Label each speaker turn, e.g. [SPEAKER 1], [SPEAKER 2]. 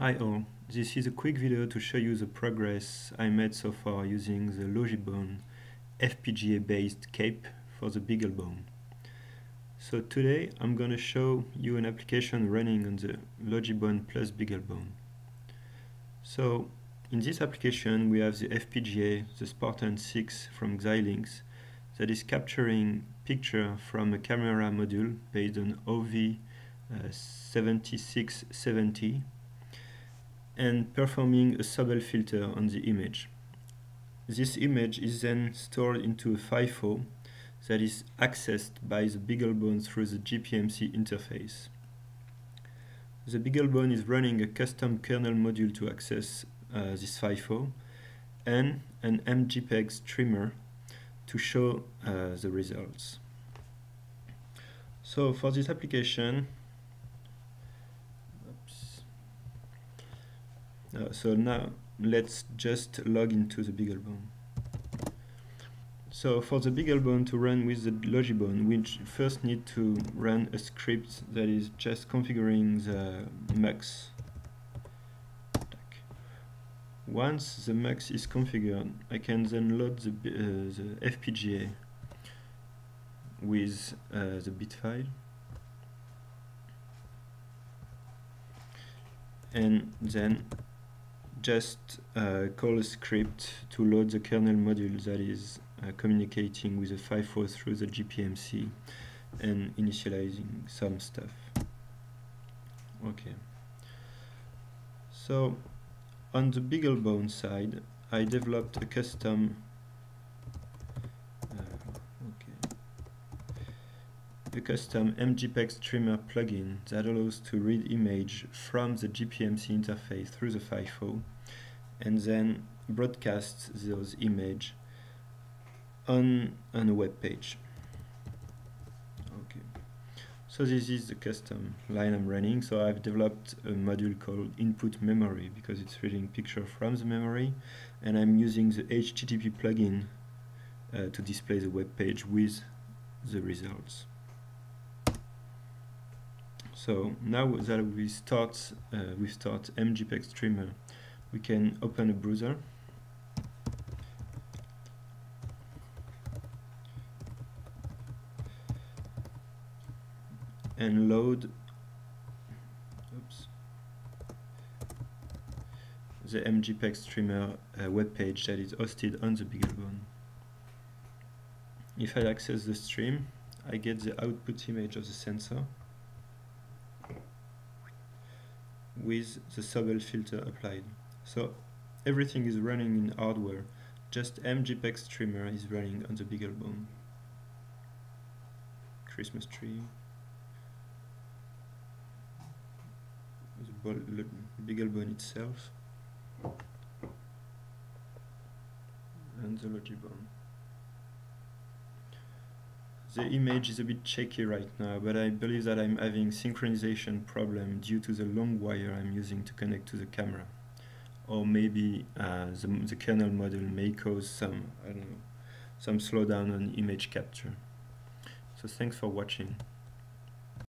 [SPEAKER 1] Hi all, this is a quick video to show you the progress I made so far using the Logibone FPGA based cape for the BeagleBone. So today I'm going to show you an application running on the Logibone plus BeagleBone. So in this application we have the FPGA, the Spartan 6 from Xilinx that is capturing picture from a camera module based on OV7670 uh, and performing a Sobel filter on the image. This image is then stored into a FIFO that is accessed by the BeagleBone through the GPMC interface. The BeagleBone is running a custom kernel module to access uh, this FIFO and an MJPEG streamer to show uh, the results. So for this application, Uh, so now let's just log into the BeagleBone. So for the BeagleBone to run with the Logibone, we first need to run a script that is just configuring the mux. Once the mux is configured, I can then load the, uh, the FPGA with uh, the bit file. And then just uh, call a script to load the kernel module that is uh, communicating with the FIFO through the GPMC and initializing some stuff. Okay. So on the BeagleBone side, I developed a custom a custom MJPEG streamer plugin that allows to read image from the GPMC interface through the FIFO and then broadcast those image on, on a web page. Okay. So this is the custom line I'm running. So I've developed a module called input memory because it's reading picture from the memory and I'm using the HTTP plugin uh, to display the web page with the results. So now that we start uh, we start MJPEG streamer, we can open a browser. and load oops, the MJPEG streamer uh, web page that is hosted on the BeagleBone. If I access the stream, I get the output image of the sensor with the Sobel filter applied. So everything is running in hardware, just MJPEG streamer is running on the BeagleBone. Christmas tree. The BeagleBone itself. And the Logibone. The image is a bit shaky right now, but I believe that I'm having synchronization problem due to the long wire I'm using to connect to the camera. Or maybe uh, the, the kernel module may cause some, I don't know, some slowdown on image capture. So thanks for watching.